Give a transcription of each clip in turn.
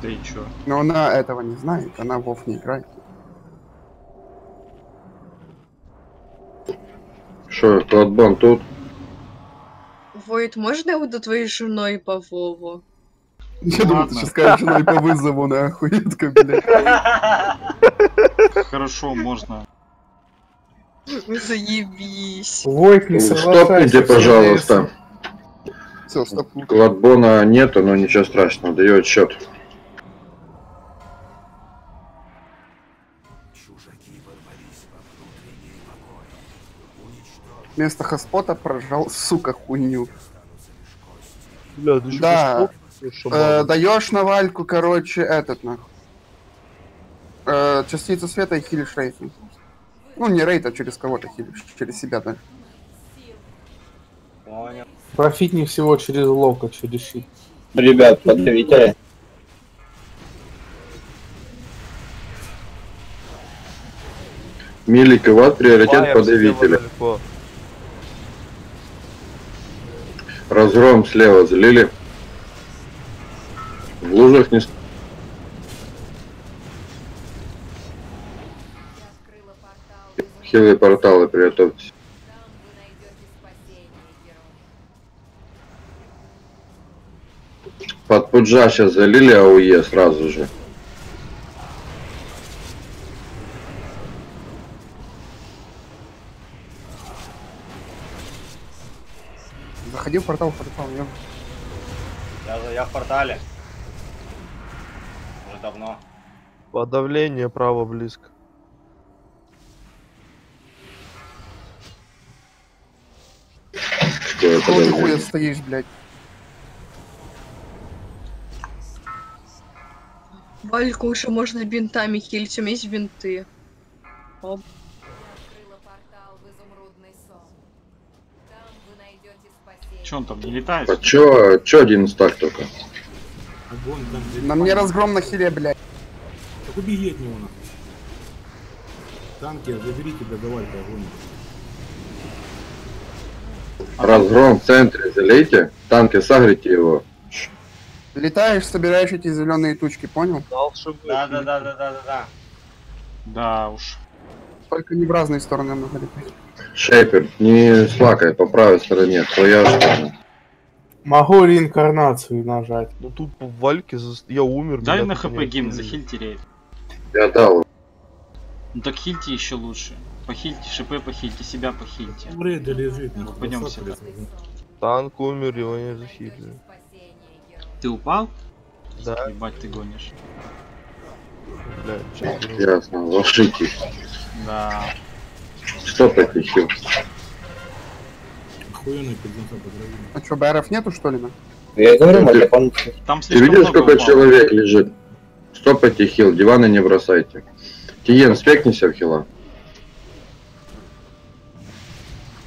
Да и чё? Но она этого не знает, она Вов не играет. Что, Кладбан тут? Войт, можно я буду твоей женой по Вову? Я думал, ты сейчас скажешь, женой по вызову, нахуй. Блядь. Хорошо, можно. Заебись. Войт, не соглашайся. Стопните, пожалуйста. Все, стоп. Кладбона нету, но ничего страшного, дает счет. Вместо хаспота прожал, сука, хуйню. Бля, ты Да. Э, даешь на вальку, короче, этот нахуй. Э, частица света и хилишь рейтинг. Ну, не рейт, а через кого-то хилишь, через себя, да. Понял. Профитнее всего через лока, через щит. Ребят, подавите. Милик и Ват приоритет подавителя. Разгром слева залили. В лужах не... Хилые порталы приготовьтесь. Под пуджа сейчас залили АУЕ сразу же. Заходи в портал, в портал. Я, за- я в портале. Уже давно. Подавление право близко. Какого ты хуя стоишь, блядь? Вальку уже можно бинтами хилить, у меня есть бинты. Оп. Чё он там не летает? А чё, чё один стак только? Огонь там На мне разгром на хиле, блядь. Так убеги от него нахуй. Танки, заберите договаривай огонь. Разгром в центре залейте, танки сагрите его. Летаешь, собираешь эти зеленые тучки, понял? Да, да, да, да, да, да. Да уж. Только не в разные стороны надо летать. Шейпер, не слакай, по правой стороне, твоя сторона. Могу реинкарнацию нажать. Ну тут в Вальке зас- я умер. Дай на хп гимн, захильте рейд. Я дал. Ну так хильте еще лучше. Похильте ШП, похильте себя, похильте. У Рейда лежит, нахуй. Пойдем бросаться сюда. без- Танк умер, его не захилили. Ты упал? Да, Ебать, ты гонишь. за- Ясно, ложитесь. Да. Стопайте хил. Охуенный поздравили. А чё, БРФ нету, что ли? на? Я говорю, Малефон. Там Ты видишь, много сколько упало. человек лежит? Стопайте хил, диваны не бросайте. Тиен, спекнися в хила.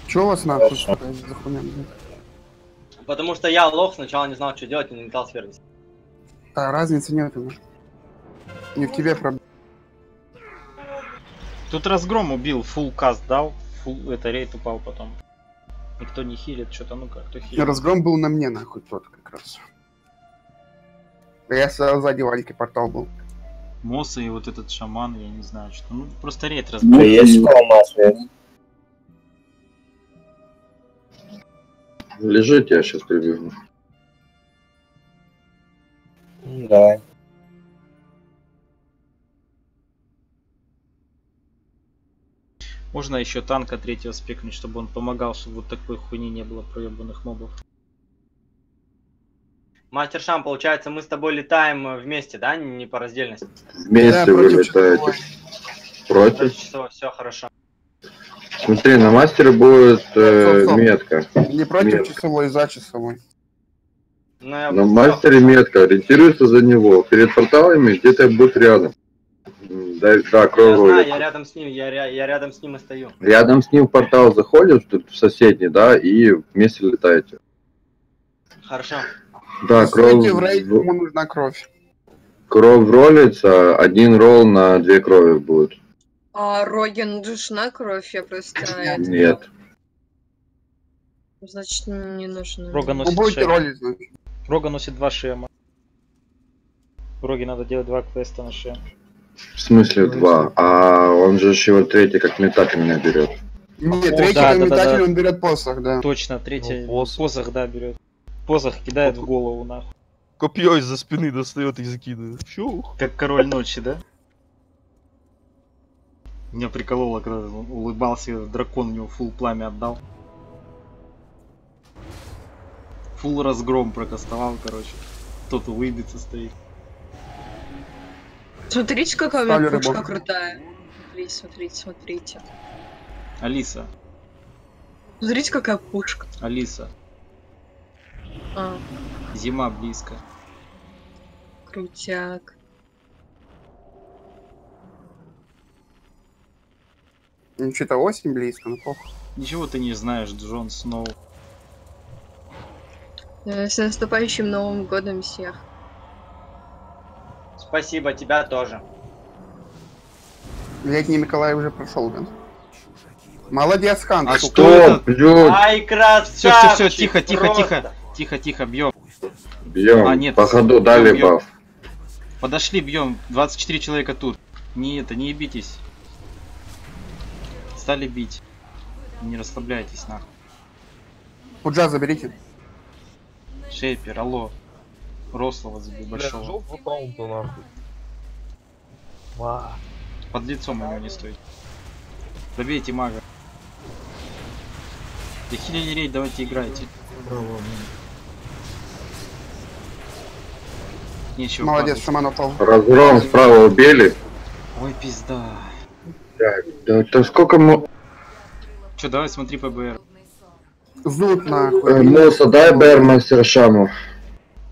Чё у вас нахуй, сука, за хуйня, блядь? Потому что я лох, сначала не знал, что делать, и не летал сверху. А, разницы нет, нахуй. Не в тебе проблема. Тут разгром убил, фул каст дал, фул, это рейд упал потом. Никто не хилит, что-то, ну-ка, кто хилит? Разгром был на мне, нахуй, тот как раз. Я сзади Вальки портал был. Моса и вот этот шаман, я не знаю, что. Ну, просто рейд Да разбил. есть у кого масса. Лежите, я сейчас прибегну. Ну, Давай. Можно еще танка третьего спекнуть, чтобы он помогал, чтобы вот такой хуйни не было проебанных мобов. Мастер Шам, получается, мы с тобой летаем э, вместе, да? Не по раздельности. Вместе Да, вы против летаете. часовой. Против. Все, хорошо. Смотри, на мастере будет э, метка. Не против Нет. часовой, за часовой. Ну. На мастере метка, ориентируйся за него. Перед порталами где-то будет рядом. Да, да Я кровь знаю, ролик. я рядом с ним, я, я рядом с ним и стою. Рядом с ним в портал заходишь, тут в соседний, да, и вместе летаете. Хорошо. Да, кровь, в рейд, ему нужна кровь. кровь ролится, один ролл на две крови будет. А Роген душна кровь, я просто... Нет. Значит, не нужно. Рога Вы носит будете шею. роли, значит. Рога носит два шема. Роги надо делать два квеста на ше. В смысле два? А он же его третий как метательный берет. Нет, третий да, да, метатель, да. он берет посох, да. Точно, третий Ну, посох. посох, да, берет. Посох кидает в голову, нахуй. Копье из-за спины достает и закидывает. Фух. Как король ночи, да? Меня прикололо, когда он улыбался, дракон у него фул пламя отдал. Фул разгром прокастовал, короче. Кто-то улыбится стоит. Смотрите, какая у меня Ставлю пушка рыбу. крутая. Смотрите, смотрите, смотрите. Алиса, Смотрите, какая пушка. Алиса, А, зима близко. крутяк. Ну, что-то осень близко, ну похуй. Ничего ты не знаешь, Джон Сноу. Э, С наступающим Новым годом всех. Спасибо, тебя тоже. Летний Николай уже прошел, да? Молодец, Хан. А что это? Блядь, Ай, Все, красавчик! все, все, тихо, тихо, просто. тихо. Тихо, тихо, бьем. бьем. А, нет, По ходу дали бьем. баф. Подошли, бьем. 24 человека тут. Не это, не ебитесь. Стали бить. Не расслабляйтесь, нахуй. Пуджа заберите. Шейпер, алло. Рослого забей Бля, большого. жопу таунта нахуй. Ва. Под лицом у него не стоит. Добейте мага. Да хилили рейд, давайте играйте. Нечего Молодец, падать. Разгром справа убили. Ой, пизда. Да это сколько мы... Че, давай смотри ПБР. Зуд Э, нахуй. Муса, дай БР мастер Шаму.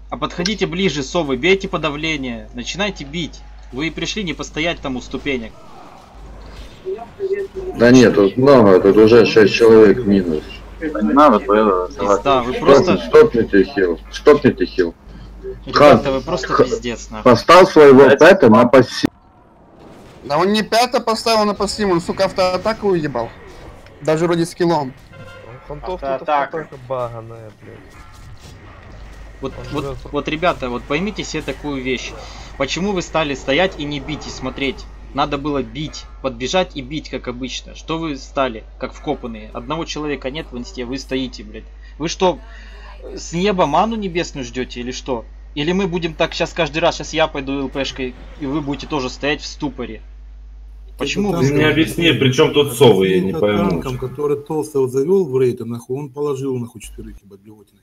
А подходите ближе, совы, бейте подавление. Начинайте бить. Вы пришли не постоять там у ступенек. Да нет, тут много, тут уже 6 человек минус. Не надо, поеду. Пизда, вы просто... Стопните хил. Стопните хил. Ребята, вы просто пиздец, нахуй. Поставь своего пэта на пассив. Да он не пята поставил на пассив, он, сука, автоатаку уебал. Даже вроде скиллом. Фантов тут Автоатака. атака баганая, блядь. Вот, Он вот, живет. вот, ребята, вот поймите себе такую вещь. Почему вы стали стоять и не бить и смотреть? Надо было бить, подбежать и бить, как обычно. Что вы стали, как вкопанные? Одного человека нет в инсте, вы стоите, блядь. Вы что, с неба ману небесную ждете или что? Или мы будем так сейчас каждый раз, сейчас я пойду ЛПшкой, и вы будете тоже стоять в ступоре? Почему вы мне объясни, при чем тут совы, я не пойму. танком, который толстого завел в рейд, нахуй, он положил нахуй четверых ебать блевотиной.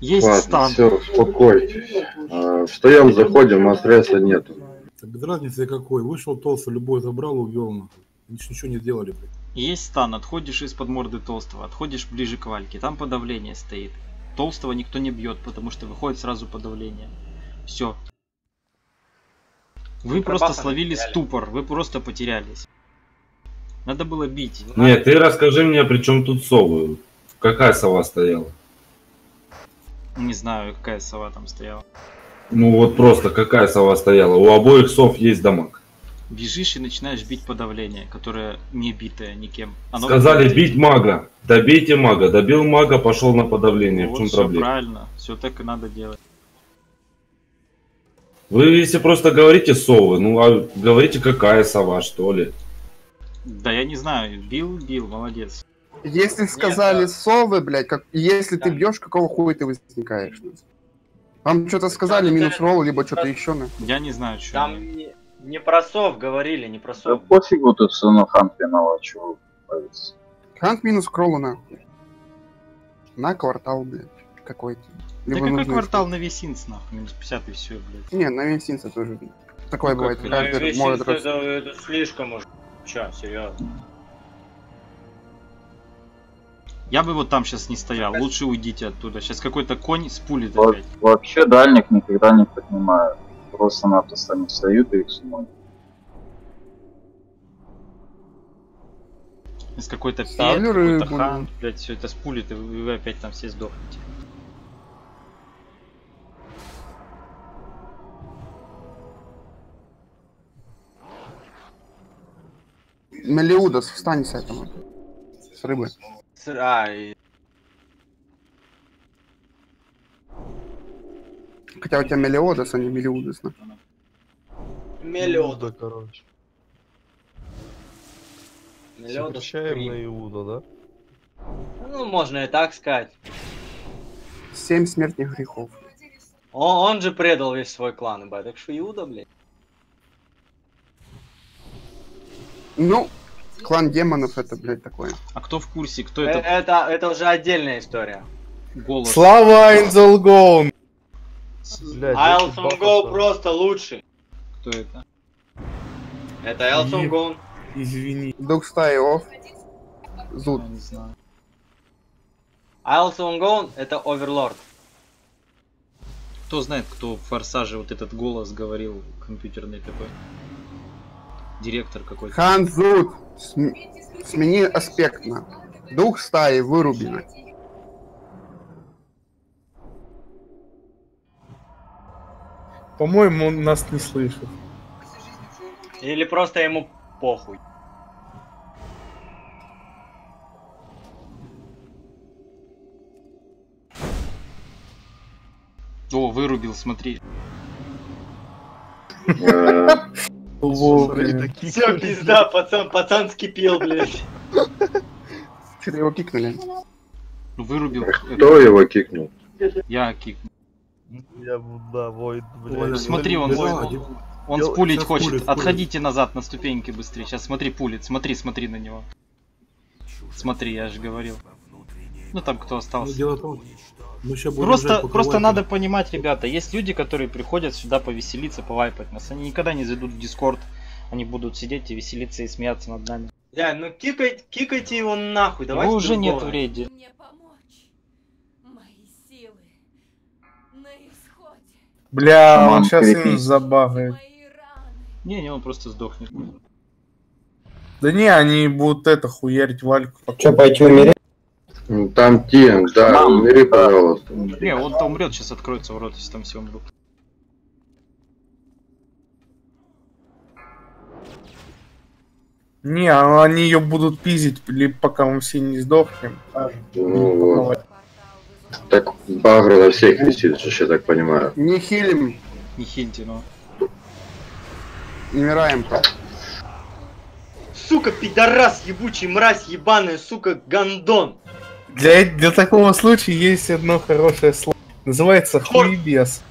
Есть Ладно, стан. все, успокойтесь. А, Встаем, заходим, мастресса нету. Так без разницы какой. Вышел толстый, любой забрал, увел нахуй. Ничего не делали, блядь. Есть стан, отходишь из-под морды толстого, отходишь ближе к вальке, там подавление стоит. Толстого никто не бьет, потому что выходит сразу подавление. Все. Вы просто Пробафа словили потеряли. ступор, вы просто потерялись. Надо было бить. Нет, ты расскажи мне, при чем тут совы. Какая сова стояла? Не знаю, какая сова там стояла. Ну вот просто, какая сова стояла? У обоих сов есть дамаг. Бежишь и начинаешь бить подавление, которое не битое никем. Оно Сказали бьет. бить мага. Добейте мага. Добил мага, пошел на подавление. В Вот чем всё проблема? правильно, все так и надо делать. Вы если просто говорите совы, ну а говорите какая сова, что ли? Да я не знаю, бил, бил, молодец. Если сказали да. совы, блядь, как если ты Да. бьешь, какого хуя ты возникаешь? Вам что-то сказали, самом минус ролл, либо что-то еще, на. Я не знаю, что. Там не, не про сов говорили, не про Да сов. пофигу тут все равно хан виноват, чего париться. Хант минус кроллу нахуй. На квартал, блядь, какой-то. Да какой квартал на весинц, нахуй, минус 50 и все, блядь. Не, на венсинце тоже. блядь. Такое Ну, бывает. как, Каждый Весь может это, раз- это, слишком уж. Че, серьезно? Я бы вот там сейчас не стоял, лучше уйдите оттуда. Сейчас какой-то конь спулит Во- опять. Вообще дальних никогда не поднимаю. Просто-напросто они встают и их суммой. Из какой-то пет, какой-то хан, блядь, все это спулит, и вы вы опять там все сдохнете. Мелиудас, встань с этого. С рыбы. А, и- Хотя у тебя Мелиодас, а не Мелиудас. ну. Мелиодас. Иуда, короче. Мелиодас Сокращаем на Иуда, да? Ну, можно и так сказать. Семь смертных грехов. Он, он же предал весь свой клан, ебать. Так что Иуда, блядь. Ну, клан демонов это, блядь, такое. А кто в курсе, кто это Это, это уже отдельная история. голос? Слава Энзелгоун! Айлсон Гоу просто лучший. Кто это? Это Элсон Гоун. Извини. Дух стаи Оф. Зуд. Я не знаю. Айлсон Гоун это Оверлорд. Кто знает, кто в Форсаже вот этот голос говорил компьютерный такой? Директор какой-то. Хан Зуд. См- Смени аспект на. Дух стаи вырублено. По-моему, он нас не слышит. Или просто ему похуй. О, вырубил, смотри. Э. Такие Все, пизда, пацан, пацан скипел, блядь. Что-то его кикнули. Вырубил. Кто его кикнул? Я кикнул. Я, да, Оля, блядь. смотри, он- да, он- спулить хочет. Отходите назад на ступеньки быстрее. Сейчас смотри, пулит. Смотри, смотри на него. Смотри, я же говорил. Ну там кто Ну, остался. В мы ща будем Просто, жать просто надо понимать, ребята, есть люди, которые приходят сюда повеселиться, повайпать нас. Они никогда не зайдут в Дискорд. Они будут сидеть и веселиться и смеяться над нами. Я, ну кикай, кикайте его нахуй, давайте Его уже нет другого. в рейде. Мне помочь. Мои силы на исходе. Бля, Шаман он сейчас крепись. им раны. Не, не, он просто сдохнет. Да не, они будут это хуярить Вальку. Че, пойти умереть? Ну, Там Тин, да, Мам, умери, да. пожалуйста. Не, он-то умрет, сейчас откроется ворот, если там все умрут. Не, а они ее будут пиздить, либо пока мы все не сдохнем. Ну вот. В. Так Багра на всех висит, что я так понимаю. Не хилим, Не хильте, но. умираем. Сука, пидорас, ебучий, мразь, ебаная, сука, гандон. Для, для такого случая есть одно хорошее слово. Называется хуебес.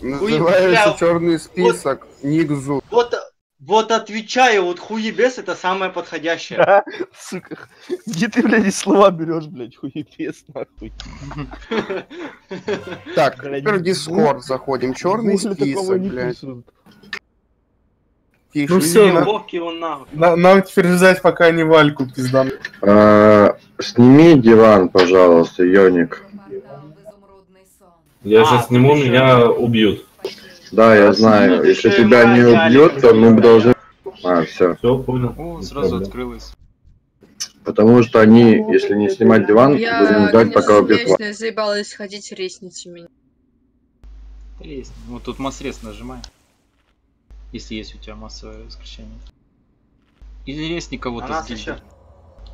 Называется черный список. Ник Зуд. Вот, вот отвечаю, вот хуебес это самое подходящее. Сука, где ты, блядь, слова берешь, блядь, хуепес, нахуй. Так, теперь в Дискорд заходим. Черный список, не блядь. Тише. Ну всё, на- нам теперь ждать, пока они Вальку пиздан. А, сними диван, пожалуйста, Йоник. Я А, сейчас сниму, меня убьют. Да, я Ну, знаю. Если тебя не убьют, то мы должны... А, все. Все, понял. О, сразу открылось. Потому что они, если не снимать диван, будем Я, ждать, пока убьют вас. но заебалась ходить, резните меня. Лезь. Вот тут массрез нажимай. Если есть у тебя массовое воскрешение. Или резни А кого-то нас с гильдии. еще,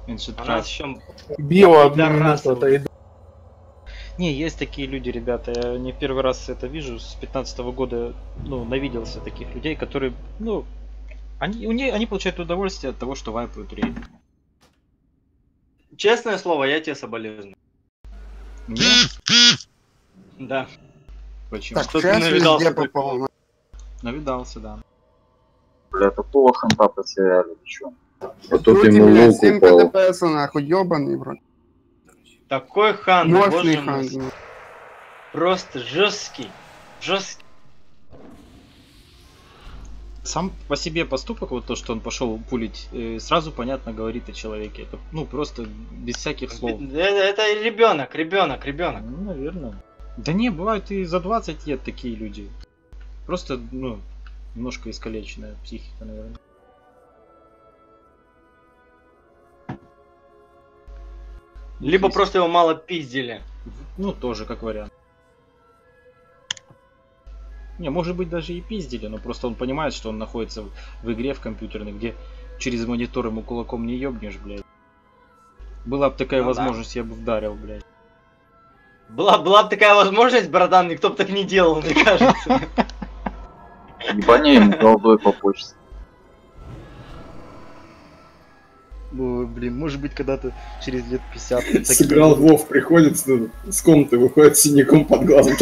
Меньше а нас еще Био одну минуту отойду. Не, есть такие люди, ребята. Я не первый раз это вижу. С 15 года, ну, навиделся таких людей, которые, ну, они, у них, они получают удовольствие от того, что вайпают рейд. Честное слово, я тебе соболезную. Да. Почему? Так, Что ты сейчас навидался везде попал. Навидался, да. Бля, такого ханта потеряли, ты чё? А тут ему лук 7 упал. КДПС, нахуй, ёбаный, бро. Такой хан, Мощный боже хан. мой. Просто жесткий. Жесткий. Сам по себе поступок, вот то, что он пошел пулить, э, сразу понятно говорит о человеке. Это, ну, просто без всяких слов. Это, это ребенок, ребенок, ребенок. Ну, наверное. Да не, бывают и за 20 лет такие люди. Просто, ну, немножко искалеченная психика, наверное. Либо Есть. просто его мало пиздили. Ну, тоже как вариант. Не, может быть даже и пиздили, но просто он понимает, что он находится в, в игре в компьютерной, где через монитор ему кулаком не ебнешь, блядь. Была бы такая Ну да. возможность, я бы вдарил, блядь. Была, была бы такая возможность, братан, никто бы так не делал, мне кажется. Ебани ему голубой по почте. Ну, блин, может быть, когда-то через лет 50. такие- Сыграл Вов, приходит с с комнаты, выходит с синяком под глазом.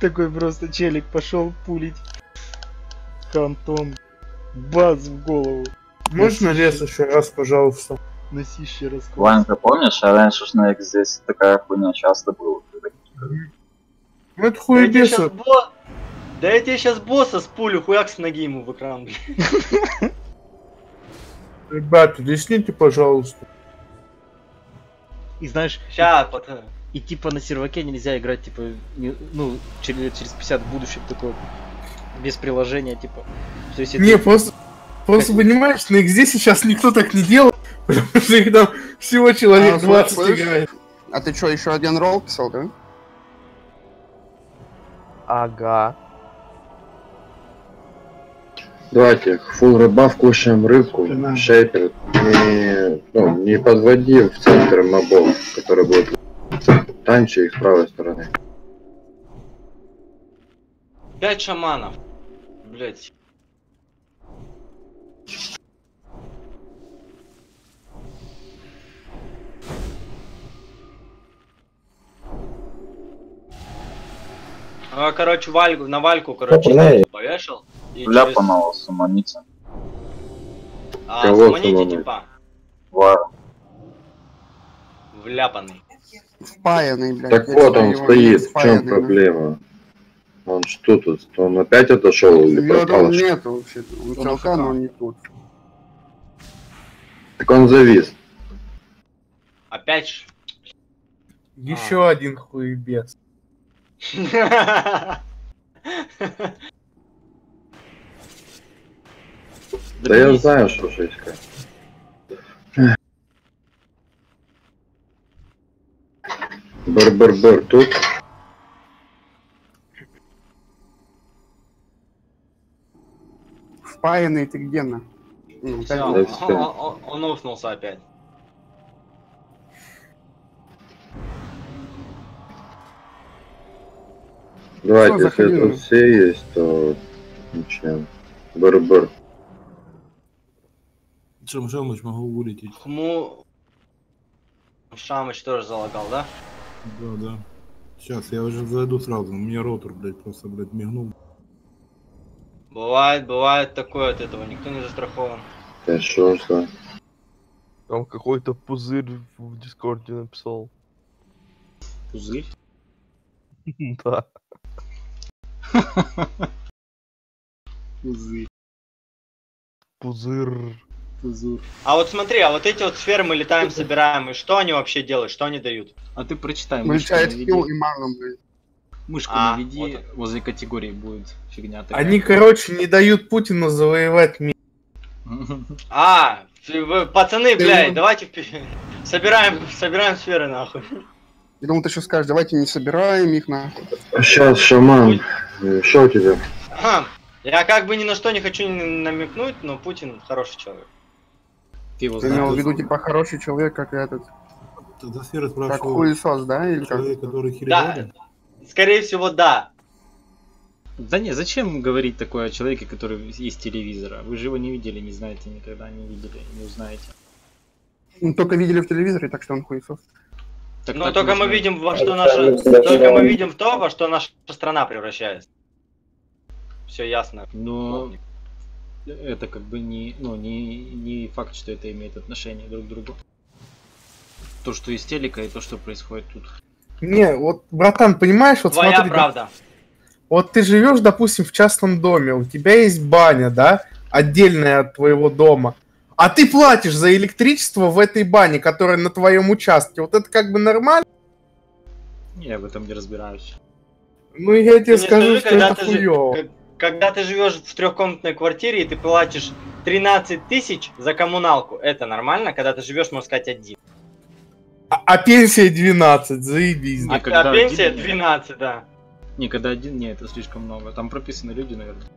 Такой просто челик пошел пулить. Хантон. Бац в голову. Можно лес еще раз, пожалуйста? Носище раскол. Ванька, помнишь, а раньше ж на X здесь такая хуйня часто была. Ну это Да я тебе хуебесы. щас бо- Да я тебе сейчас босса с пулю хуяк с ноги ему в экран, блин. Ребята, лесните, пожалуйста. И знаешь, Ща, пацаны. и типа на серваке нельзя играть, типа, не- ну, через, через 50 в будущем такое, без приложения, типа. То есть Не, просто, просто понимаешь, на XD сейчас никто так не делает, потому что их там всего человек А, 20 слышь? играет. А ты что, еще один ролл писал, да? Ага. Давайте, фул рыбав, кушаем рыбку, шейпер. Не, ну, не подводи в центр мобов, которые будут танчи их с правой стороны. Пять шаманов. Блять. А, короче, Вальгу, на Вальку, короче, Популяй. повешал. и Ляпа через- на вас, суманите. А, Кого самому? типа, Вара. вляпанный. Впаянный, блядь. Так вот он стоит, в чем проблема? Он что тут? Он опять отошел или пропал? нету вообще. Он целка, но он не тут. Так он завис. Опять ж. Еще один хуебес. Да я знаю, что жеська. Бр-бр-бр, тут Впаянный ты где на? Ну, он, всё. он- он- он уфнулся опять. Давайте, если тут все есть, то начнем. Бр-бр. Чем Шамыч могу вылететь? Хму... Шамыч тоже залагал, да? Да, да. Сейчас, я уже зайду сразу. У меня ротор, блядь, просто, блядь, мигнул. Бывает, бывает такое от этого, никто не застрахован. Да что за... Там какой-то пузырь в Дискорде написал. Пузырь. Да. Пузырь. Пузырь. Пузырь. А вот смотри, а вот эти вот сферы мы летаем, собираем, и что они вообще делают, что они дают? А ты прочитай, хил и ману, блядь. Мышку А, наведи, вот возле категории будет фигня такая. Они, короче, не дают Путину завоевать мир. А, пацаны, блядь, давайте собираем, собираем сферы нахуй. Я думал, ты сейчас скажешь, давайте не собираем их нахуй. Сейчас, шаман. Э, Что у тебя? Ага. Я как бы ни на что не хочу намекнуть, но Путин хороший человек. Ты его Ты имел в виду, типа, хороший человек, как этот, За сферы как спрашиваю. хуесос, да, или как? Человек, который Да, херевали? скорее всего, да. Да не, зачем говорить такое о человеке, который из телевизора? Вы же его не видели, не знаете, никогда не видели, не узнаете. Ну, только видели в телевизоре, так что он хуесос. Так Но так только можно- мы видим, во что наша... Только мы видим то, во что наша страна превращается. Все ясно. Но это как бы не, ну, не, не факт, что это имеет отношение друг к другу. То, что из телека и то, что происходит тут. Не, вот, братан, понимаешь, вот Твоя смотри, правда. вот ты живешь, допустим, в частном доме, у тебя есть баня, да, отдельная от твоего дома, а ты платишь за электричество в этой бане, которая на твоем участке. Вот это как бы нормально? Я в этом не разбираюсь. Ну, я тебе Ты скажу, скажи, что когда это ты хуёво. Когда ты живешь в трехкомнатной квартире и ты платишь 13 тысяч за коммуналку, это нормально, когда ты живешь, можно сказать, один. А, а пенсия 12, заебись. А, когда а пенсия один, нет. 12, да. Не, когда один, не, это слишком много. Там прописаны люди, наверное.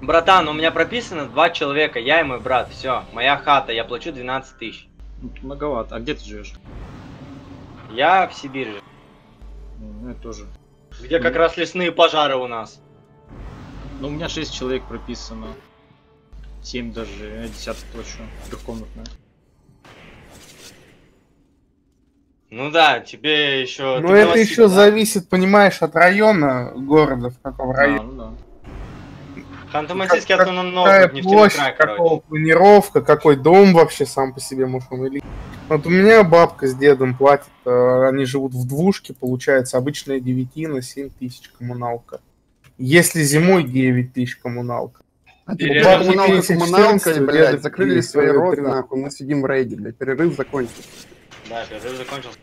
Братан, у меня прописано два человека, я и мой брат. Все, моя хата, я плачу 12 тысяч. Ну, многовато. А где ты живешь? Я в Сибири, Ну, я тоже. где как раз лесные пожары у нас. Ну, у меня 6 человек прописано. 7 даже, я десяток плачу. Трехкомнатная. Ну да, тебе еще. Ну это еще зависит, понимаешь, от района города, в каком А, районе. ну да. Ханты-Мансийский Как- автономный Какая округ, площадь, край, какого планировка, какой дом вообще сам по себе может он или... Вот у меня бабка с дедом платит, э, они живут в двушке, получается обычная девятина, 7 тысяч коммуналка. Если зимой 9 тысяч коммуналка. А типа, коммуналка, коммуналка, блядь, закрыли свои роты, нахуй, мы сидим в рейде, блядь, перерыв закончился. Да, перерыв закончился.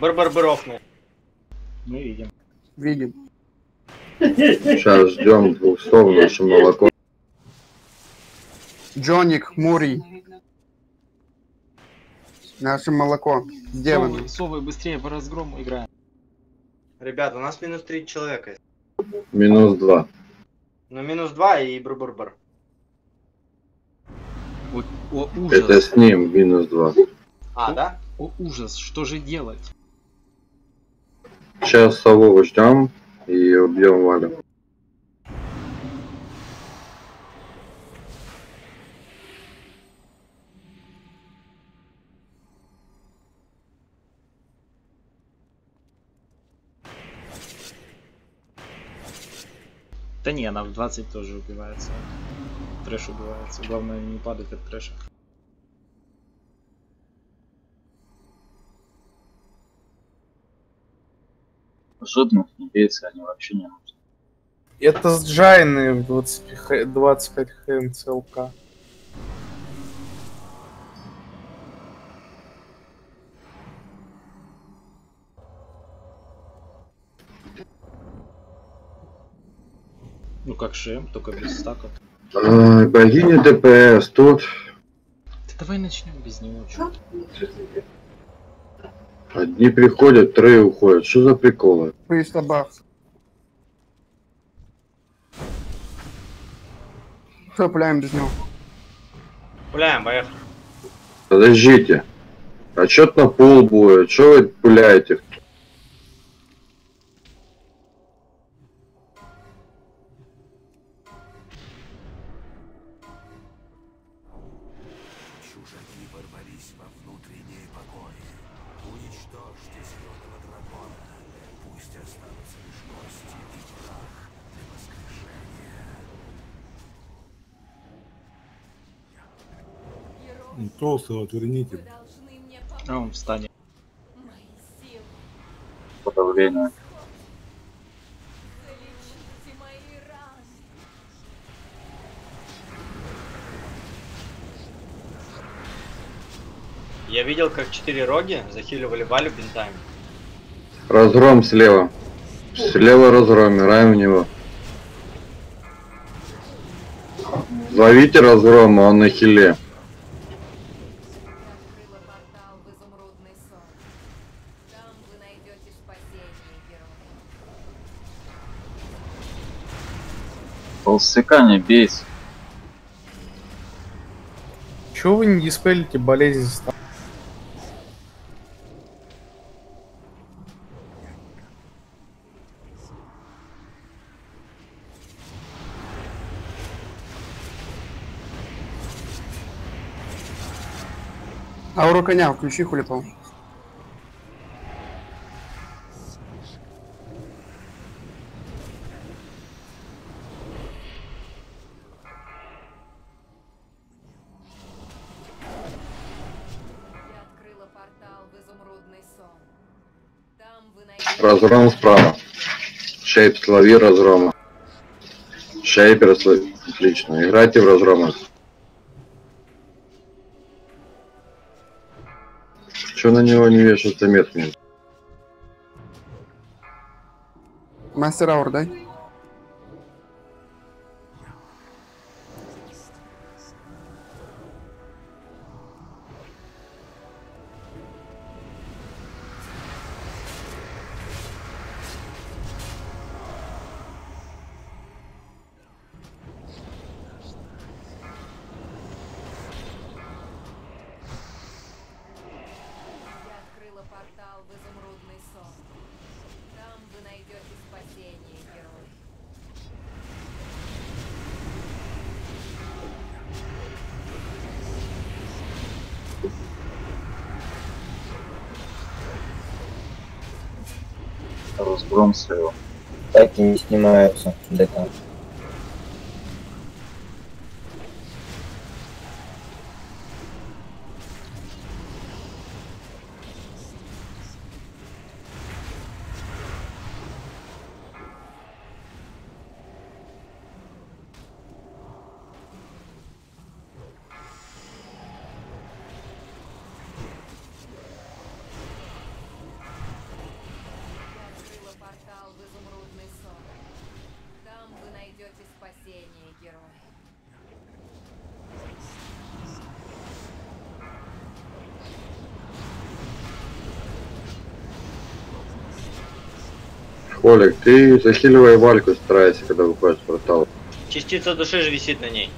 Бар-бар-баров, ну. Мы видим. Видим. Сейчас ждем двухсот наше молоко. Джоник, Мури. Наше молоко. Сделано. Совы, совы, быстрее по разгрому играем. Ребят, у нас минус 3 человека. Минус два. Ну, минус 2 и. О, о, Это с ним минус два. А, да? О, ужас. Что же делать? Сейчас сову ждем и убьем Валю. Да не, она в 20 тоже убивается. Трэш убивается. Главное не падать от трэша. Жодных не бейся, они вообще не нужны. Это с Джайны в 25, х- 25 хм ЦЛК. Ну как Шем, только без стаков. Ай, богиня ДПС тут. Да давай начнем без него. чё. Одни приходят, трое уходят. Что за приколы? Приста бах. Что пуляем без него? Пуляем, поехали. Подождите. А чё на пол будет? Что вы пуляете? Ну, Толстого отверните. А он встанет. мои силы. Подавление. Я видел, как четыре роги захиливали Валю бинтами. Разгром слева. Слева разгром, играем в него. Зовите разгрома, он на хиле. Толстяка не бейся. Чего вы не диспелите болезнь ста- Ауру коня, включи хулипал. Разгром справа. Шейп слови разгрома. Шейпер слови. Отлично. Играйте в разгрома. Че на него не вешается метками? Мастер аур, дай. Не снимаются ДК. Холик, ты захиливай Вальку старайся, когда выходишь в портал. Частица души же висит на ней.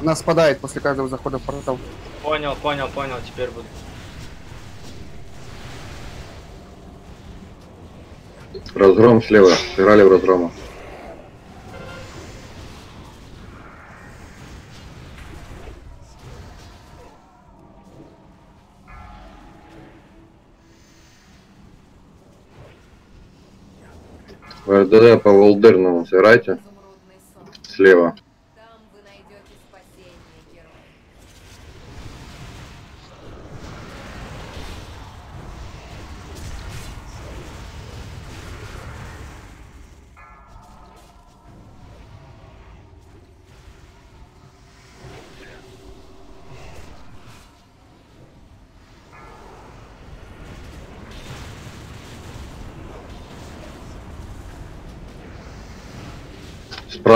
Она спадает после каждого захода в портал. Понял, понял, понял, теперь буду. Разгром слева. Сыграли в разгрома. РДД по Волдырному сыграйте. Слева.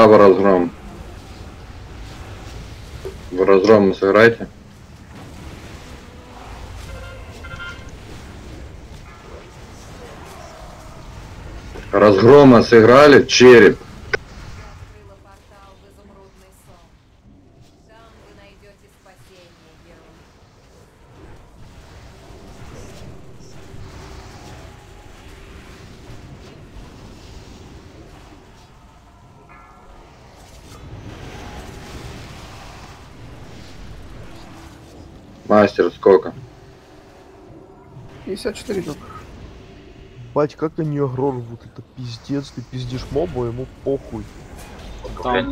Справа разгром. В разгром сыграйте. Разгрома сыграли, череп. Открыла портал в изумрудный сон. Там вы найдете спасение, герой. Мастер, сколько? 54 только. Бать, как они агро рвут, это пиздец, ты пиздишь моба, ему похуй. Там,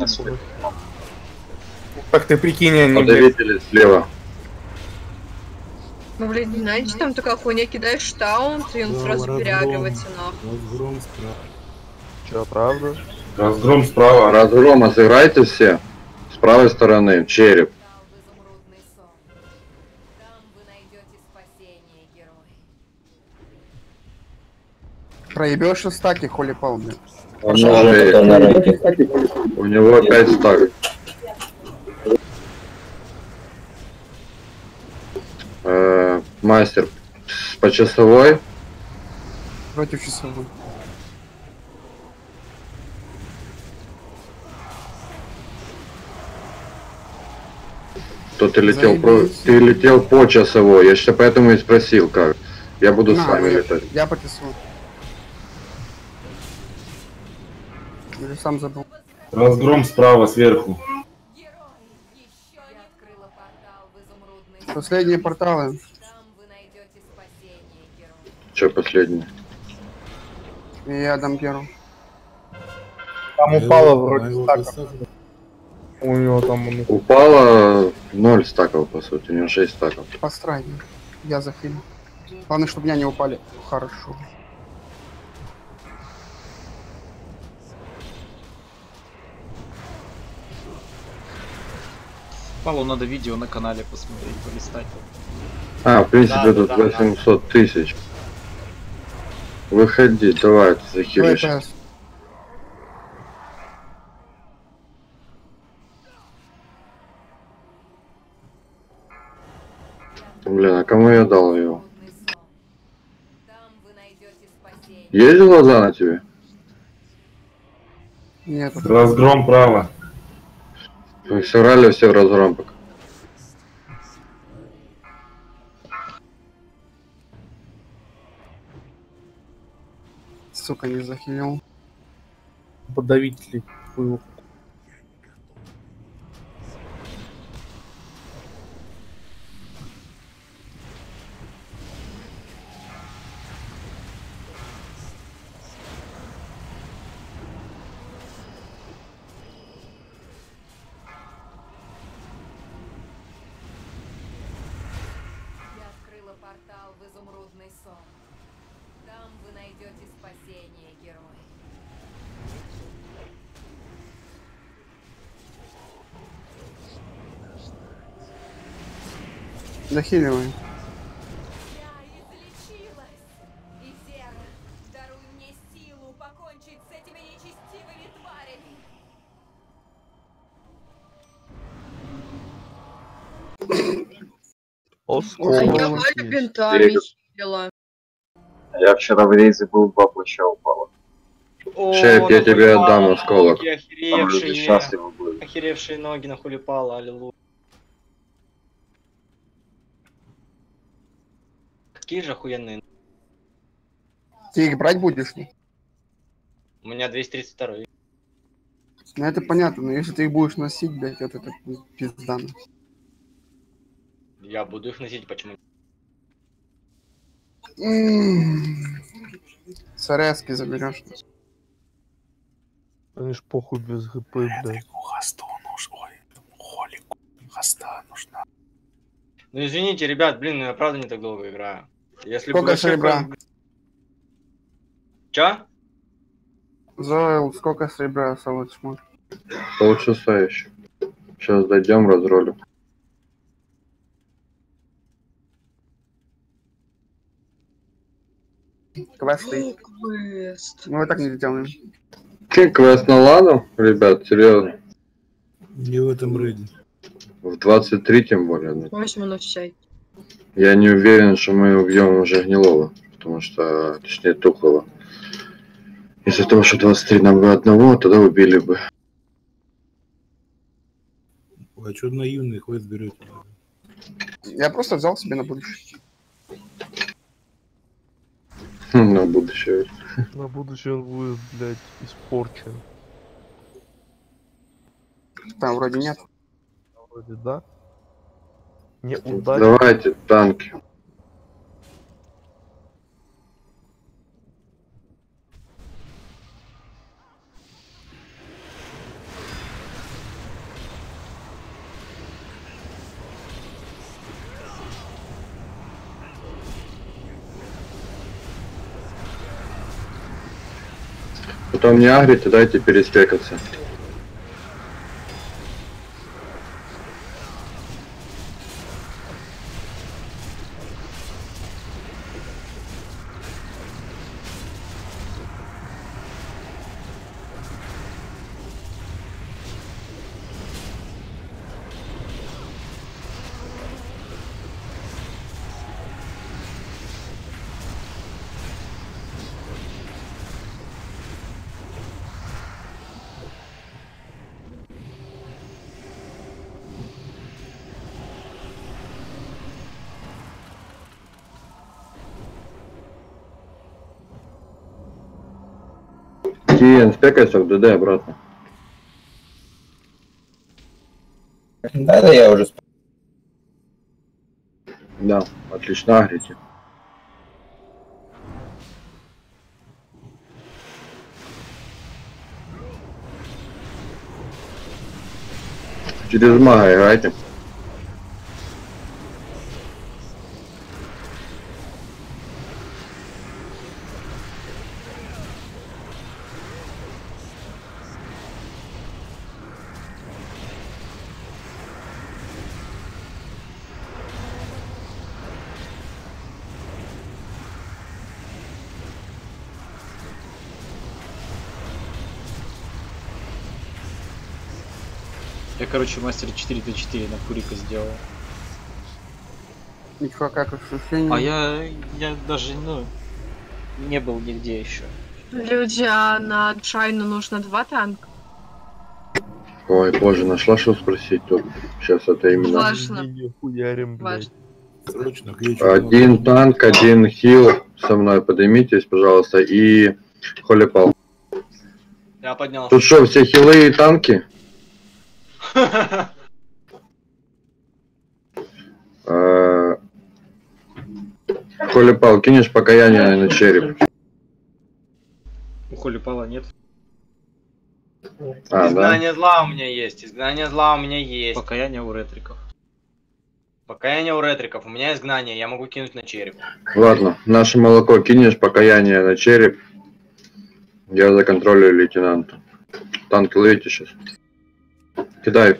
Так ты прикинь, они, Подавители слева. Ну, блин, знаете, там такая хуйня, кидаешь таунт, и он Да, сразу разгром. переагивается нахуй. Разгром справа. Чё, правда? Разгром справа. Разгрома сыграйте все. С правой стороны, череп. Проебешь и стаки, холи пал, блин. Он уже- на рынке. у него опять стак. Э, мастер, по часовой. Против часовой. То ты летел, про... Ты летел по часовой. Я сейчас поэтому и спросил, как. Я буду На, с вами я- летать. Я по часовой. Сам забыл. Разгром справа сверху. Последние порталы. Че последний? Я дам первым. там упало вроде стаков. У него там. Упало 0 стаков, по сути, у него 6 стаков. Пострадал. Я захилю. Главное, чтобы меня не упали. Хорошо. Павлу надо видео на канале посмотреть, полистать. А, в принципе, Да, да, тут да, да. 800 тысяч. Выходи, давай, ты захилишь. ВПС. Блин, а кому я дал его? Изумрудный сон. Там вы найдете спасение. Есть глаза на тебе? Нет. Разгром право. Вы сыграли все в разгром пока. Сука, не захилил. Подавители. хуй. сон. Тварями! А я Валю бинтами хилила. Я вчера в рейзе был, два плаща упало. Шеф, я тебе отдам осколок. Там люди охеревшие, счастливы были. охеревшие ноги на хулипала, аллилуйя. Какие же охуенные. Ты их брать будешь? У меня 232 Ну это понятно, но если ты их будешь носить, блядь, это так пизда. Я буду их носить, почему? Сарески заберешь. Они ж похуй без ГП, блядь. Ой, холику. Хаста нужна. Ну извините, ребят, блин, ну я правда не так долго играю. Если Сколько бы вообще серебра? кроме- Чё? Зойл, сколько серебра сможешь? Полчаса еще. Сейчас дойдем, разролим. Квест стоит. Квест. Ну, мы так не сделаем. Ты квест на ладу, ребят, серьезно. Не в этом рейде. В 23 тем более. ну. Возьму на всякий. Я не уверен, что мы убьем уже гнилого. Потому что, точнее, тухлого. Из-за того, что 23 нам бы одного, тогда убили бы. А что наивный квест берете? Я просто взял себе на будущее. На будущее. На будущее он будет, блядь, испорчен. Там вроде нет. Вроде да. Неудачно. Давайте, танки. Потом не агрите, дайте переспекаться. Киен, спекайся в ДД обратно. Да, да, я уже Да, отлично агрите. Через мага играйте. Короче, мастер 4 до 4 на Курика сделал. Ничего, как ощущение? А я, я даже, ну, не был нигде еще. Люди, а на Джайну нужно два танка? Ой, боже, нашла что спросить тут. Сейчас это именно. Важно. Хуярим. Срочно. Один танк, один хил со мной поднимитесь, пожалуйста, и холипал. Я поднял. Тут что, все хилы и танки? Э, Холипал, кинешь покаяние на череп. У Холипала нет. А, да? изгнание зла у меня есть, изгнание зла у меня есть. Покаяние у ретриков. Покаяние у ретриков. У меня изгнание, я могу кинуть на череп. Ладно, наше молоко кинешь, покаяние на череп. Я за контролю лейтенанта. Танки ловите сейчас. Кидай.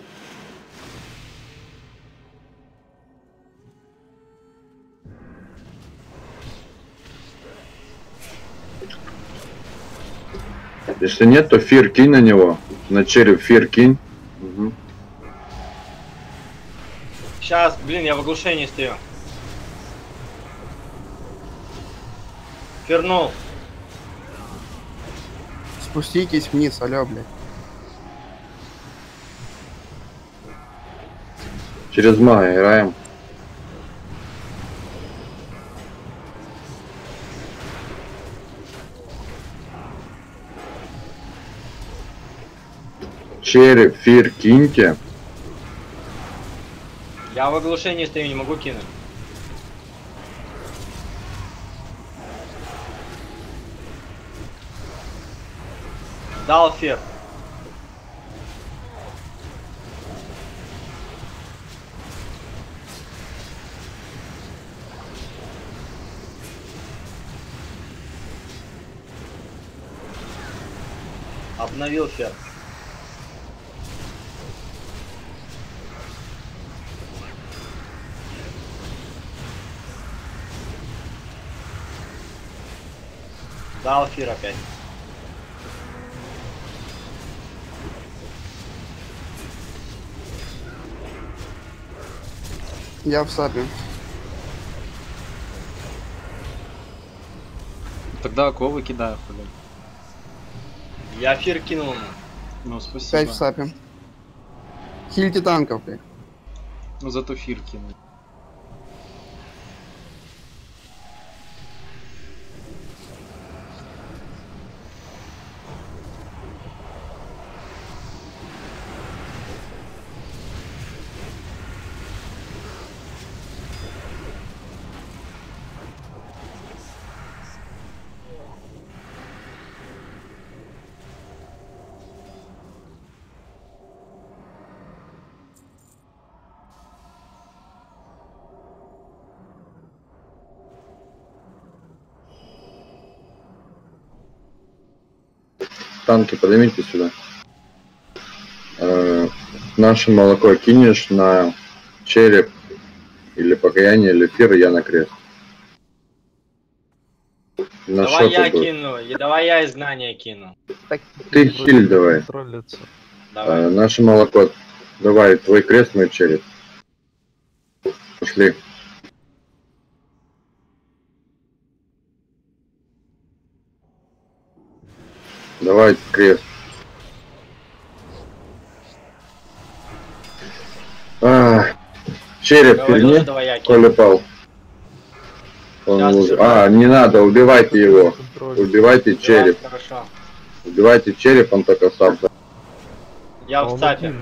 Если нет, то фир кинь на него. На череп фир кинь. Мгм. Сейчас, блин, я в оглушении стою. Фернул. Спуститесь вниз, алё, блядь. Через мага играем. Череп, фир киньте. Я в оглушении стою, не могу кинуть. Дал фер. Обновил фер. Дал фир опять. Я в сапе. Тогда оковы кидаю, блин. Я фир кинул ему. Ну, спасибо. Пять в сапе. Хильте танков, блядь. Ну, зато фир кинул. Танки поднимите сюда. Э, наше молоко кинешь на череп или покаяние, или фир, я на крест. На давай я ты будешь? кину, и давай я изгнание кину. Ты хиль давай. Давай. Э, наше молоко. Давай, твой крест, мой череп. Пошли. Давай крест. А, череп я Коля пал. Он уже- А, не надо, убивайте его. Убивайте череп. Хорошо. Убивайте череп, он только сам. Я в цапе.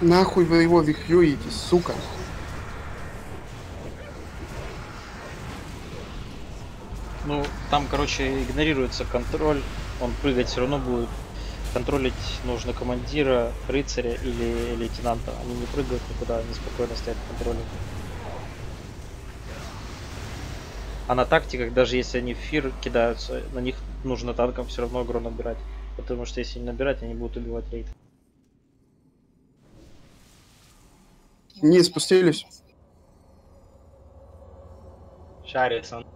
Нахуй вы его вихрюете, сука. Ну, там, короче, игнорируется контроль. Он прыгать все равно будет. Контролить нужно командира, рыцаря или лейтенанта. Они не прыгают никуда, они спокойно стоят в контроле. А на тактиках, даже если они в фир кидаются, на них нужно танкам все равно агро набирать. Потому что если не набирать, они будут убивать рейд. Не спустились. Шарисон.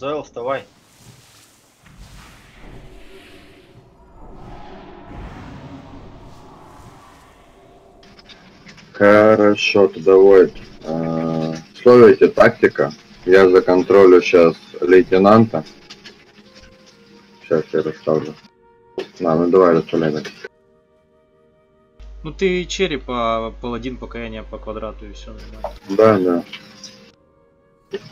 Зойл, вставай. Хорошо, туда воет. А, Условия тактика. Я законтролю сейчас лейтенанта. Сейчас я расставлю. На, ну давай расставляй так. Ну ты череп, а паладин покаяние по квадрату и все нормально. Да, да.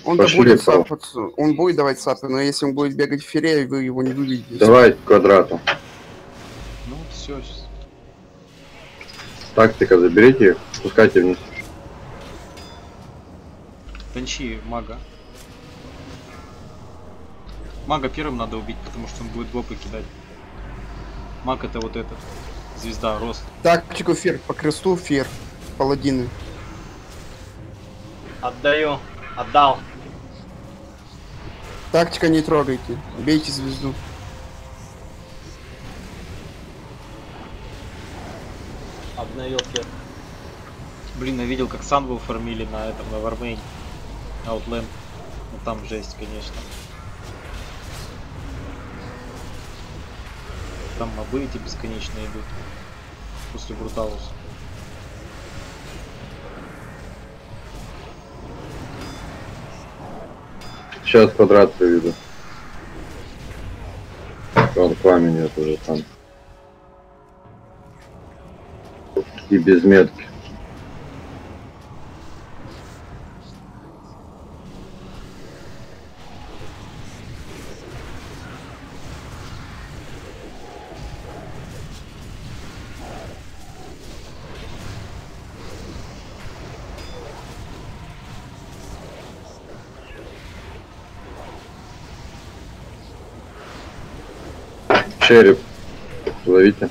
Он-то Пошли, будет сапаться, он будет давать сапы, но если он будет бегать в фире, вы его не выведете. Давай к квадрату. Ну все, Тактика, заберите их, спускайте вниз. танчи мага. Мага первым надо убить, потому что он будет блопы кидать. Маг это вот этот. Звезда, рост. Тактику фер, по кресту фер. Паладины. Отдаю. Отдал. Тактика не трогайте. Бейте звезду. Обновил фер. Блин, я видел, как Санву фармили на этом, на Вармейне. Outland. Ну там жесть, конечно. Там мобы эти бесконечно идут. После Бруталус. Сейчас квадрат выведу. Он пламени это уже там. И без метки. Череп. Ловите.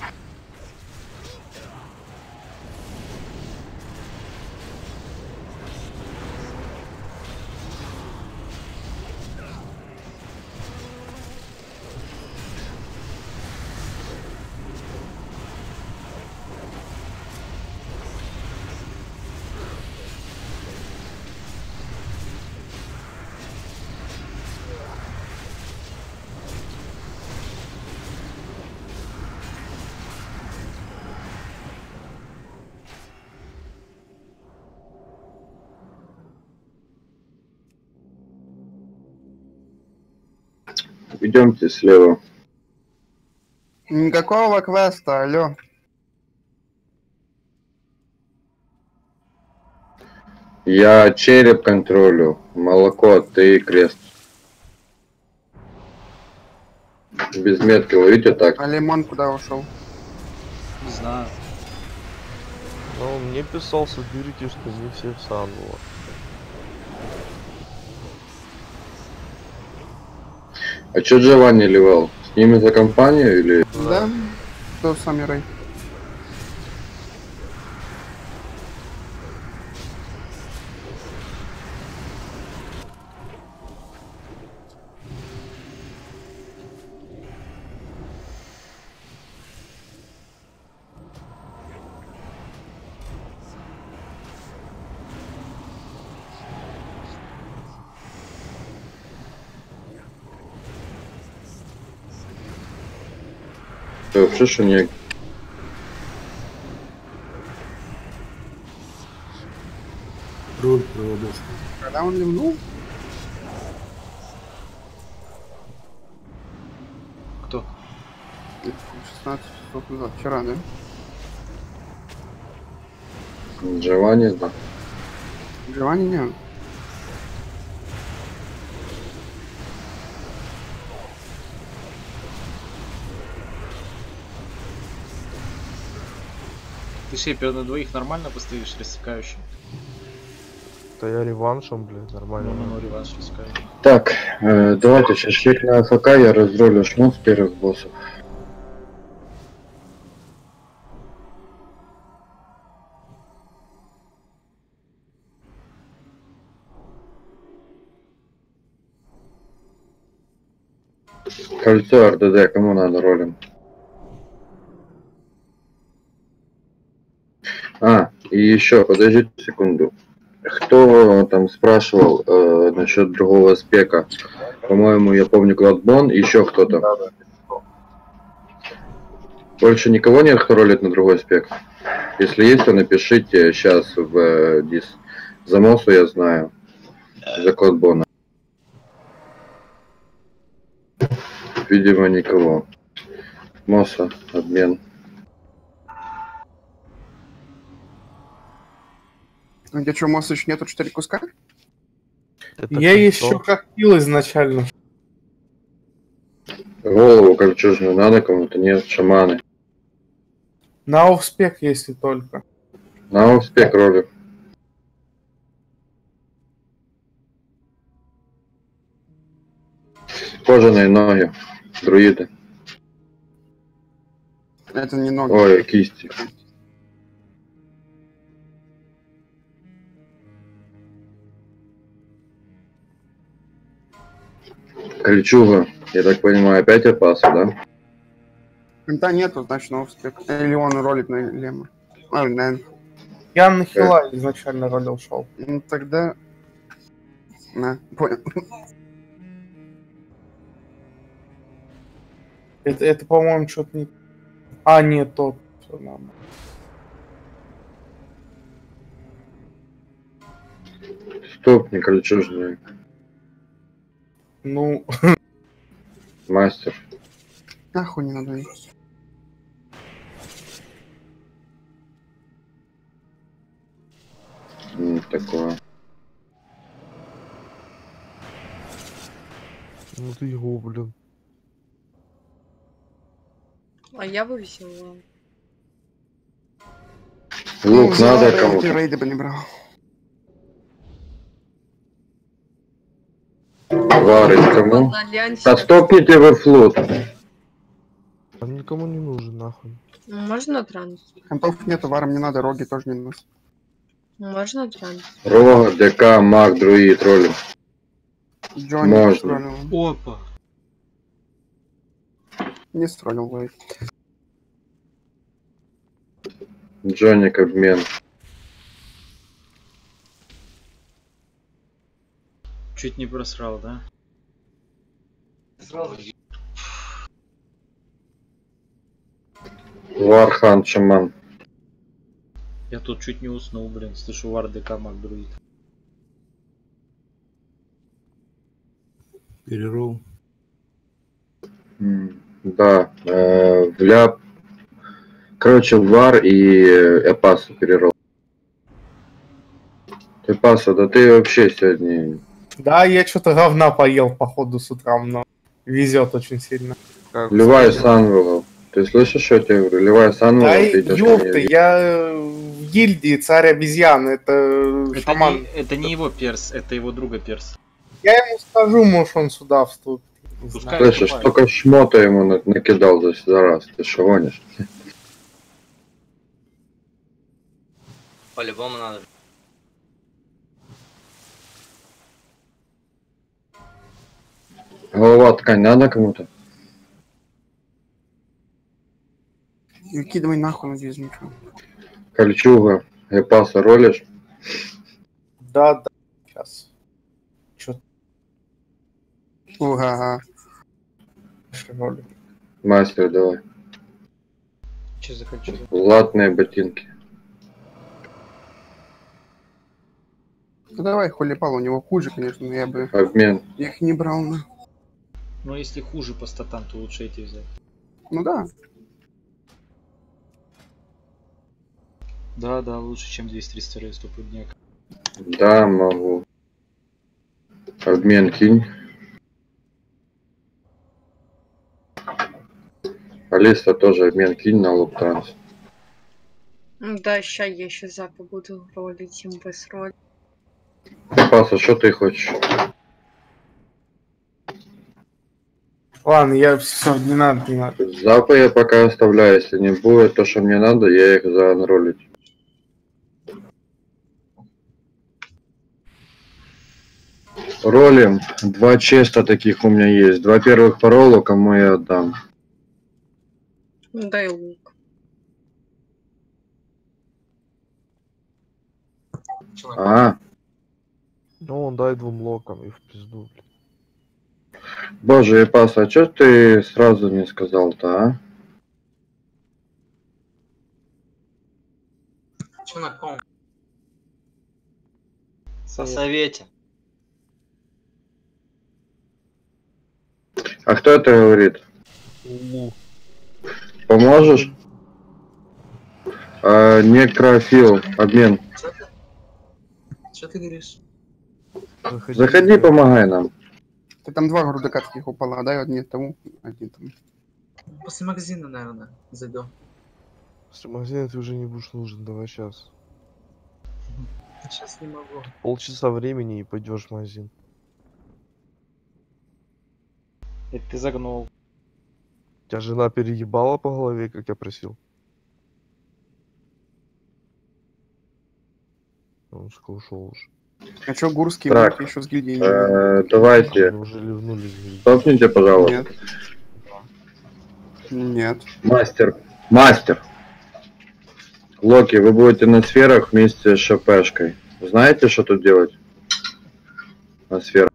Идемте слева. Никакого квеста, алло. Я череп контролю. Молоко, ты крест. Без метки ловите так. А лимон куда ушел? Не знаю. Ну, он мне писал, соберите, что не все в Санву. А чё Джованни ливал? С ними за компанию или... Да? Кто самирай? Ты вообще что не... Роль проводов. Когда он ливнул? Кто? 16 часов назад, вчера, да? Джованни, да. Джованни не. Ты шейпер на двоих нормально поставишь рассекающим? Да я реваншем, блядь, нормально. Ну, ну, реванш рассекающим. Так, э, давайте сейчас чек на АФК, я разрулю шмот с первых боссов. Кольцо РДД, кому надо ролим? И еще, подождите секунду. Кто там спрашивал э, насчет другого спека? По-моему, я помню Гладбон, еще кто-то. Больше никого нет, кто ролит на другой спек? Если есть, то напишите сейчас в э, дис. За Мосу я знаю. За Гладбона. Видимо, никого. Моса, обмен. А где что, моста еще нету 4 куска? Я еще как пил изначально. Голову кольчужную надо кому-то, нет, шаманы. На офспек, если только. На успех ролик. Кожаные ноги. Друиды. Это не ноги. Ой, кисти. Кольчуга. Я так понимаю, опять опасу, да? Принта нету, значит, на успех. Или он ролит на Лема. А, на... Я на хила изначально ролил шел. Ну тогда... На, понял. Это, это по-моему, что-то не... А, нет, тот. Всё нормально. Стоп, не кольчужный. Ну, Мастер. Нахуй не надо. идти. Такое. Ну ты его, блин. А я бы взяла. Лук надо бы, кому-то. Рейды бы не брал. Варить кому? На Альянсе. Да стопните вы флот. Он никому не нужен, нахуй. Можно транс? Хантов нету, варом не надо, роги тоже не нужны. Можно транс? Рога, ДК, маг, друид, ролик. Джонни Можно. Опа. Не стролил, Вейт. Джоник обмен. Чуть не просрал, да? Вархан, шаман. Я тут чуть не уснул, блин. Слышу вар ДК маг друид. Перерол. Да, э, в ляп. Короче, вар и э, эпасу перерол. Эпаса, да ты вообще сегодня... да, я что-то говна поел, походу, с утра много. Везет очень сильно. Как Ливай Санвелов. Ты слышишь, что я тебе говорю? Ливай Да, Санвелов, ты идешь ко ёпта, мне. я э, в гильдии царь обезьян, это Это шаман. не, это не его перс, это его друга перс. Я ему скажу, может, он сюда вступит. Пускай. Слышишь, бывает. только шмота ему на- накидал за, за раз. Ты что гонишь? По-любому надо. Голова ткань надо кому-то? Выкидывай нахуй на ничего. Кольчуга, эпаса ролишь? Да, да, сейчас. Уга. ролик. Мастер, давай. Че захочу? Латные ботинки. Ну давай, холипал, у него хуже, конечно, но я бы Обмен. их не брал на. Ну если хуже по статам, то лучше эти взять. Ну да. Да, да, лучше, чем 200 рейс стопудняк. Да, могу. Обмен кинь. Алиса тоже обмен кинь на лук транс. М, Да, ща я еще запа буду ролить им без роли. Эпаса, что ты хочешь? Ладно, я все, не надо, не надо. Запы я пока оставляю, если не будет то, что мне надо, я их заанролить. Ролим. Два честа таких у меня есть. Два первых по роллу, кому я отдам. Ну, Дай лук. А, Ну, он дай двум локам и в пизду, блин. Боже, Эпас, а чё ты сразу не сказал-то, а? Че на ком? На совете. А кто это говорит? Лу. Поможешь? А, некрофил, обмен. Что ты говоришь? Заходи, помогай нам. Ты там два грудака таких упала, дай один тому, один тому. После магазина, наверное, зайду. После магазина ты уже не будешь нужен, давай сейчас. Сейчас не могу. Полчаса времени и пойдешь в магазин. Это ты загнул. Тебя жена переебала по голове, как я просил. Он же ушел уже. А чё Гурский Так, еще с гильдией? э, давайте. Уже ливнули с гильдии. Стопните, пожалуйста. Нет. Нет. Мастер. Мастер. Локи, вы будете на сферах вместе с ШПшкой. Знаете, что тут делать? На сферах.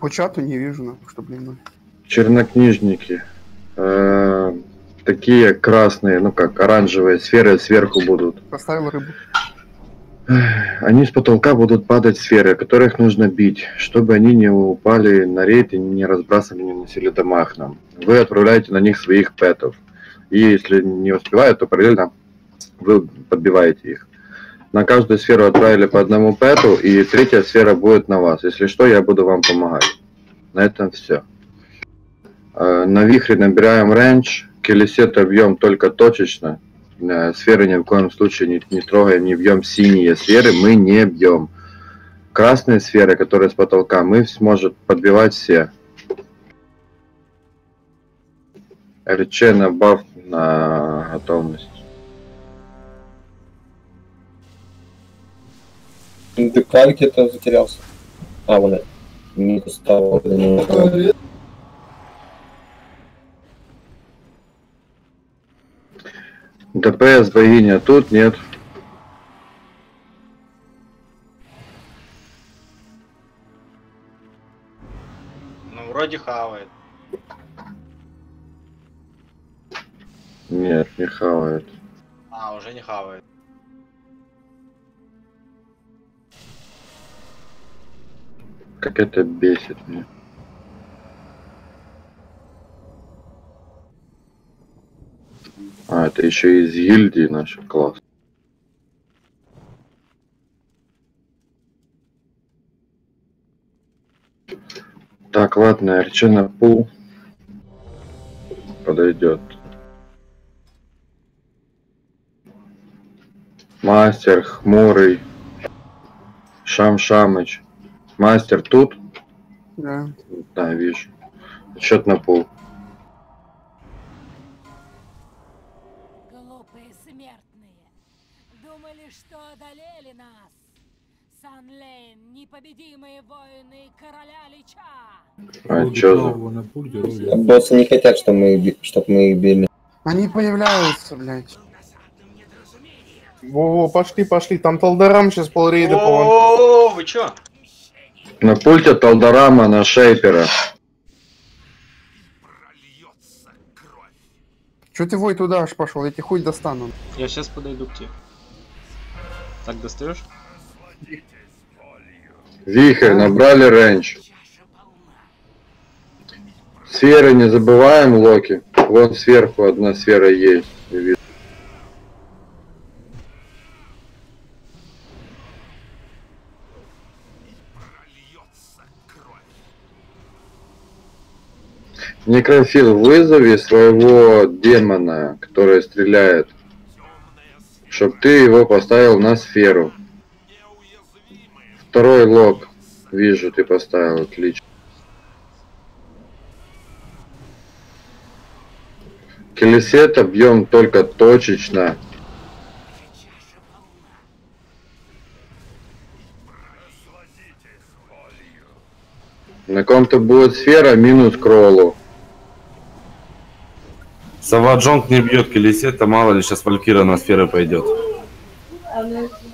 По чату не вижу, нахуй, что, блин. Чернокнижники. Э, такие красные, ну как, оранжевые сферы сверху будут. Поставил рыбу. Они с потолка будут падать сферы, которых нужно бить, чтобы они не упали на рейд и не разбрасывали, не носили дамаг нам. Вы отправляете на них своих пэтов. И если не успевают, то параллельно вы подбиваете их. На каждую сферу отправили по одному пэту, и третья сфера будет на вас. Если что, я буду вам помогать. На этом все. На вихре набираем рейндж, келесет объем только точечно. Э, Сферы ни в коем случае не, не трогаем, не бьем синие сферы, мы не бьем. Красные сферы, которые с потолка, мы сможет подбивать все. РЧ на баф на готовность. Ты кальки-то затерялся. А, это. Минус стал. ДПС богиня тут нет. Ну, вроде хавает. Нет, не хавает. А, уже не хавает. Как это бесит меня. А, это еще из гильдии наша класс. Так, ладно, Арчена Пул подойдет. Мастер, Хмурый, Шам Шамыч. Мастер тут? Да. Да, вижу. Счет на пол. Одолели нас. Санлейн, непобедимые воины короля Лича. А, чё за... Боссы не хотят, чтобы мы, их мы их били. Они появляются, блядь. Во-во, пошли, пошли. Там Талдарам сейчас полрейда по вам. О, вы чё? На пульте Талдорама на Шейпера. Чё ты вой туда аж пошел? Я тебе хуй достану. Я сейчас подойду к тебе. Так достаешь? Вихрь, набрали рейндж. Сферы не забываем, Локи. Вон сверху одна сфера есть. Некрофил, вызови своего демона, который стреляет, чтоб ты его поставил на сферу. Второй лог. Вижу, ты поставил, отлично. Келесет объем только точечно. На ком-то будет сфера минус кроллу. Сова Джонг не бьет Келесета, мало ли сейчас Валькира на сферы пойдет.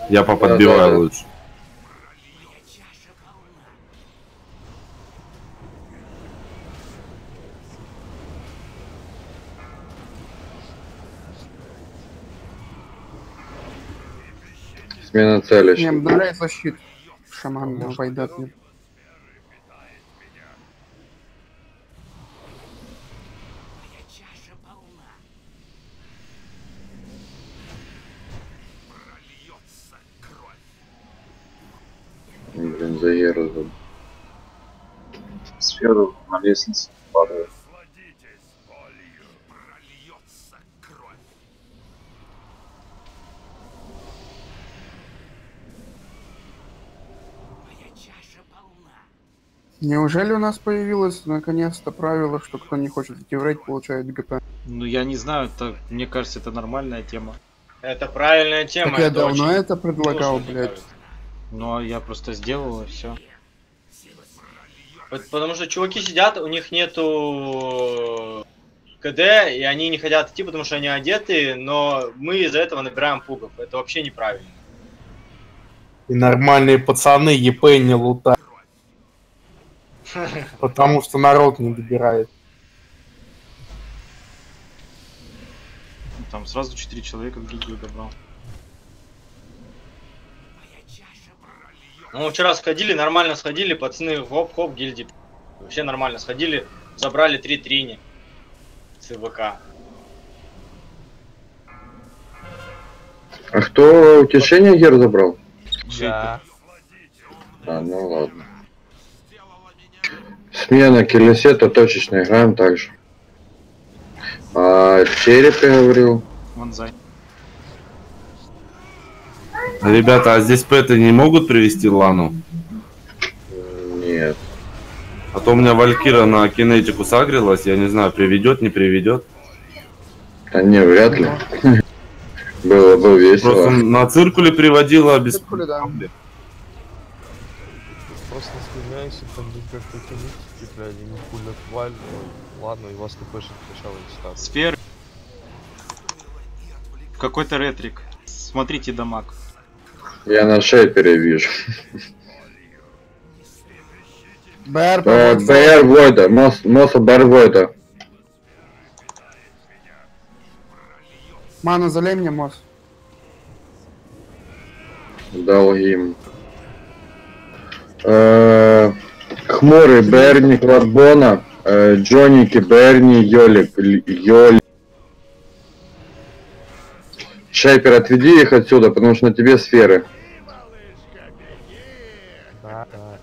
Я поподбиваю Да-да-да. лучше. Смена цели. Не, защиту. Шаман пойдет. Блин, Заеру забыл. Сферу на лестнице падает. Неужели у нас появилось наконец-то правило, что кто не хочет идти в рейд, получает ГП? Ну я не знаю, это, мне кажется, это нормальная тема. Это правильная тема. Так я это давно очень это предлагал, блядь. Ну а я просто сделал и все. Потому что чуваки сидят, у них нету КД, и они не хотят идти, потому что они одеты, но мы из-за этого набираем пугов. Это вообще неправильно. И нормальные пацаны ЕП не лутают. Потому что народ не добирает. Там сразу 4 человека в гильдию добрал. Ну, мы вчера сходили, нормально сходили, пацаны, хоп-хоп, гильдии. Вообще нормально сходили, забрали три трини с ВК. А кто утешение Гер забрал? Да. А, ну ладно. Смена киллесета, точечно играем также. А череп я говорил. Ванзай. Ребята, а здесь пэты не могут привести лану? Нет. А то у меня Валькира на кинетику сагрилась, я не знаю, приведет, не приведет. Да не, вряд ли. Было бы весело. Просто на циркуле приводила без... Циркуле, да. Просто стесняюсь, там тянуть, типа, они не хули тваль, ну, ладно, и вас ТПшит сначала не ставят. Сфер. Какой-то ретрик. Смотрите дамаг. Я на шейпере вижу. БР, БР Войда, Мос- Моса БР Войда. Мана, залей мне мост. Дал им. Э, Хмурый Берни, Кладбона, э, Джоники, Берни, Йолик, Йолик. Шейпер, отведи их отсюда, потому что на тебе сферы. Да, да, да.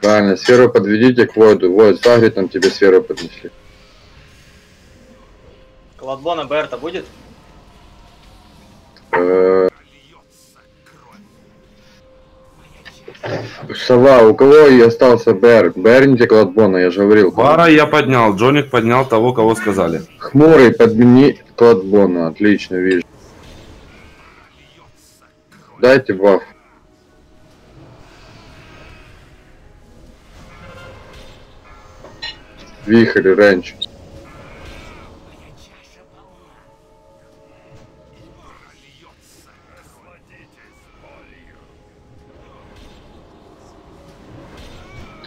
Правильно, сферу подведите к Войду. Войд, сагри, там тебе сферу поднесли. Кладбона Берта будет? Э, Сова, у кого и остался Бэр? Берните Кладбона, я же говорил. Вара я поднял, Джоник поднял того, кого сказали. Хмурый, подмени Кладбона, отлично, вижу. Дайте баф. Вихрь, ренч.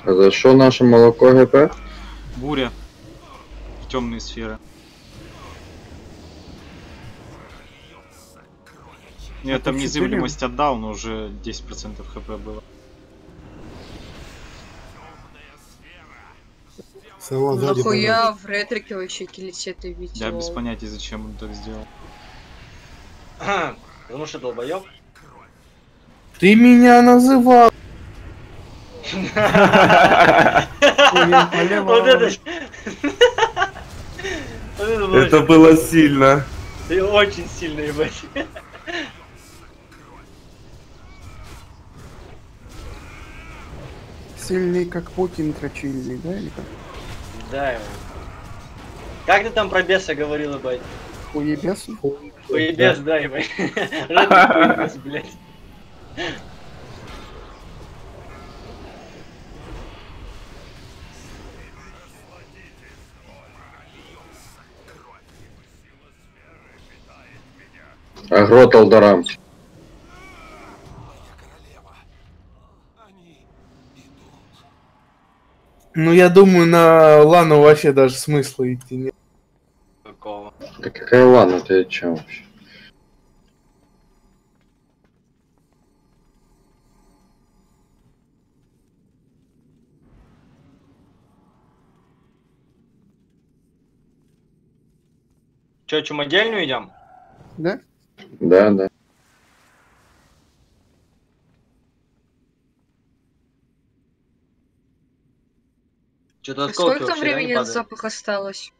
А за что наше молоко ГП? Буря. В темные сферы. Ну, Я там незыблемость отдал, но уже 10% хп было. Сова. Нахуя в ретрике вообще килисеты видел? Я без понятия, зачем он так сделал. Потому что долбоёб. Ты меня называл. Вот это... это было Это было сильно. И очень сильно, ебать. Сильный как Путин трачильный, да, или как? Да. Как ты там про беса говорил, ебать? Хуебес? Хуебес, да, ебать. Ретро хуебес, блядь. Агро Талдарам. Ну, я думаю, на Лану вообще даже смысла идти нет. Какого? Да какая ладно, ты о чем вообще? Че, чумодельню идем? Да? Да, да. Что-то Сколько там времени от запаха осталось?